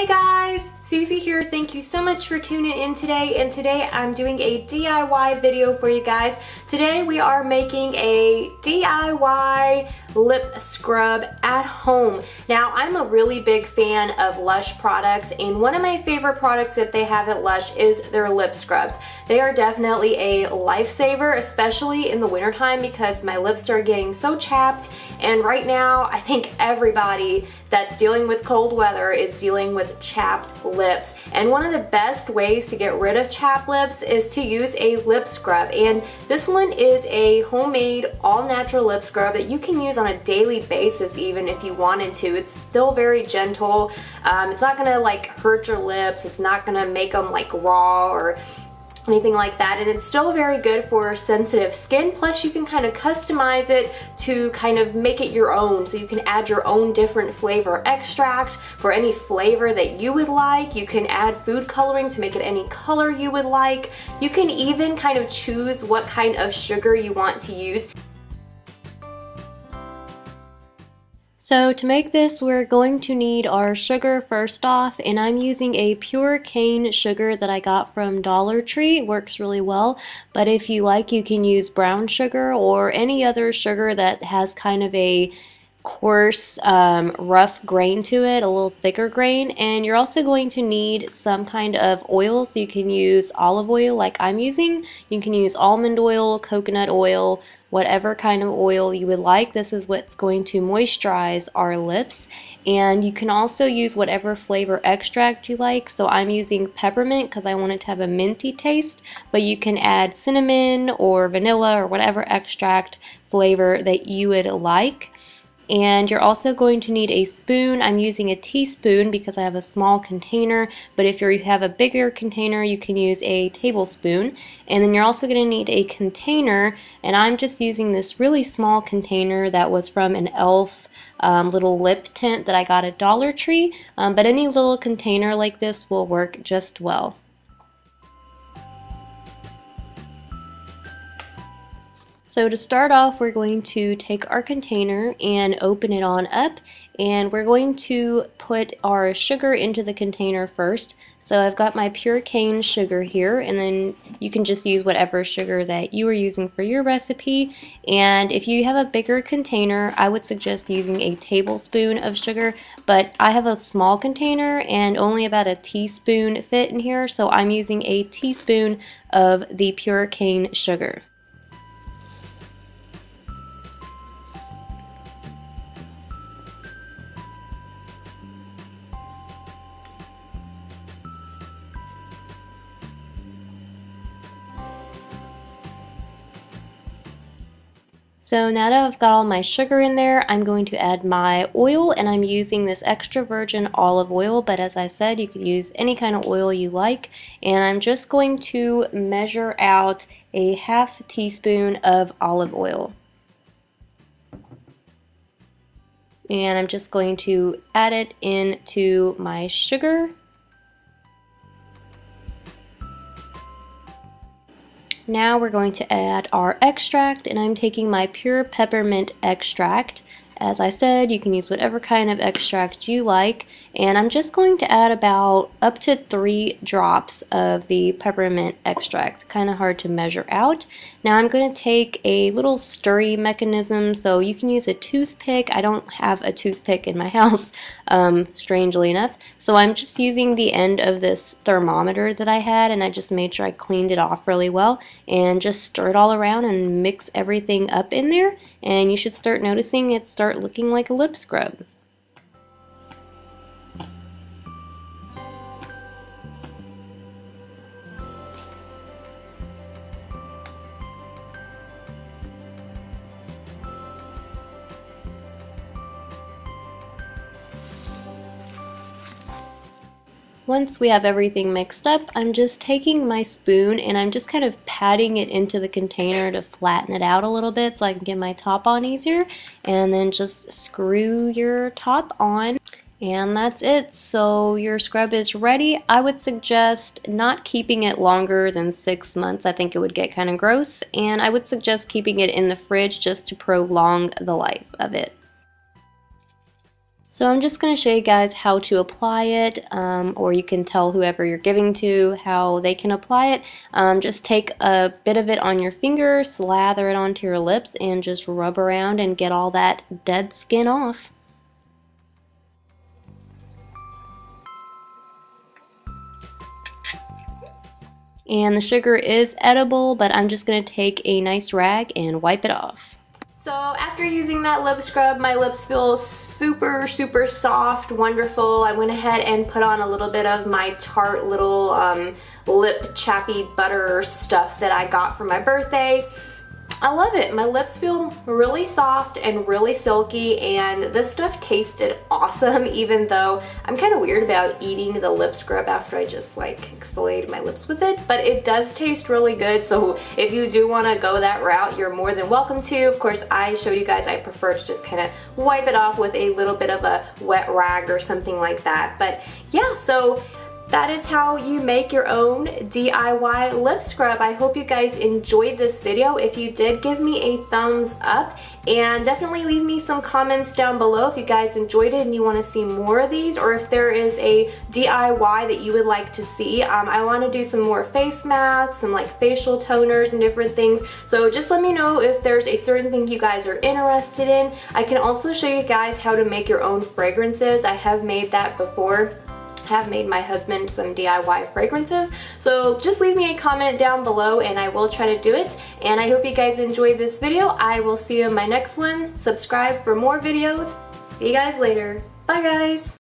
Hey guys! Susie here. Thank you so much for tuning in today. And today I'm doing a DIY video for you guys. Today we are making a DIY lip scrub at home. Now I'm a really big fan of Lush products and one of my favorite products that they have at Lush is their lip scrubs. They are definitely a lifesaver, especially in the wintertime because my lips start getting so chapped and right now I think everybody that's dealing with cold weather is dealing with chapped lips. And one of the best ways to get rid of chapped lips is to use a lip scrub. And this one is a homemade all natural lip scrub that you can use on a daily basis even if you wanted to. It's still very gentle. Um, it's not gonna like hurt your lips. It's not gonna make them like raw or anything like that and it's still very good for sensitive skin plus you can kind of customize it to kind of make it your own so you can add your own different flavor extract for any flavor that you would like you can add food coloring to make it any color you would like you can even kind of choose what kind of sugar you want to use So to make this, we're going to need our sugar first off, and I'm using a pure cane sugar that I got from Dollar Tree. It works really well, but if you like, you can use brown sugar or any other sugar that has kind of a coarse, um, rough grain to it, a little thicker grain. And you're also going to need some kind of oil, so you can use olive oil like I'm using. You can use almond oil, coconut oil, whatever kind of oil you would like. This is what's going to moisturize our lips. And you can also use whatever flavor extract you like. So I'm using peppermint because I want it to have a minty taste. But you can add cinnamon or vanilla or whatever extract flavor that you would like and you're also going to need a spoon. I'm using a teaspoon because I have a small container, but if you have a bigger container, you can use a tablespoon. And then you're also going to need a container, and I'm just using this really small container that was from an e.l.f. Um, little lip tint that I got at Dollar Tree, um, but any little container like this will work just well. So to start off, we're going to take our container and open it on up and we're going to put our sugar into the container first. So I've got my pure cane sugar here and then you can just use whatever sugar that you are using for your recipe and if you have a bigger container I would suggest using a tablespoon of sugar but I have a small container and only about a teaspoon fit in here so I'm using a teaspoon of the pure cane sugar. So now that I've got all my sugar in there, I'm going to add my oil and I'm using this extra virgin olive oil, but as I said, you can use any kind of oil you like. And I'm just going to measure out a half teaspoon of olive oil. And I'm just going to add it into my sugar. Now we're going to add our extract and I'm taking my pure peppermint extract. As I said, you can use whatever kind of extract you like and I'm just going to add about up to three drops of the peppermint extract. Kind of hard to measure out. Now I'm going to take a little stirry mechanism so you can use a toothpick. I don't have a toothpick in my house, um, strangely enough. So I'm just using the end of this thermometer that I had and I just made sure I cleaned it off really well and just stir it all around and mix everything up in there and you should start noticing it start looking like a lip scrub. Once we have everything mixed up, I'm just taking my spoon and I'm just kind of patting it into the container to flatten it out a little bit so I can get my top on easier. And then just screw your top on. And that's it. So your scrub is ready. I would suggest not keeping it longer than six months. I think it would get kind of gross. And I would suggest keeping it in the fridge just to prolong the life of it. So I'm just going to show you guys how to apply it, um, or you can tell whoever you're giving to how they can apply it. Um, just take a bit of it on your finger, slather it onto your lips, and just rub around and get all that dead skin off. And the sugar is edible, but I'm just going to take a nice rag and wipe it off. So after using that lip scrub, my lips feel super, super soft, wonderful. I went ahead and put on a little bit of my Tarte little um, lip chappy butter stuff that I got for my birthday. I love it. My lips feel really soft and really silky and this stuff tasted awesome even though I'm kind of weird about eating the lip scrub after I just like exfoliated my lips with it but it does taste really good so if you do want to go that route you're more than welcome to. Of course I showed you guys I prefer to just kind of wipe it off with a little bit of a wet rag or something like that but yeah so that is how you make your own DIY lip scrub. I hope you guys enjoyed this video. If you did, give me a thumbs up and definitely leave me some comments down below if you guys enjoyed it and you want to see more of these or if there is a DIY that you would like to see. Um, I want to do some more face masks and like facial toners and different things. So just let me know if there's a certain thing you guys are interested in. I can also show you guys how to make your own fragrances. I have made that before have made my husband some DIY fragrances. So just leave me a comment down below and I will try to do it. And I hope you guys enjoyed this video. I will see you in my next one. Subscribe for more videos. See you guys later. Bye guys.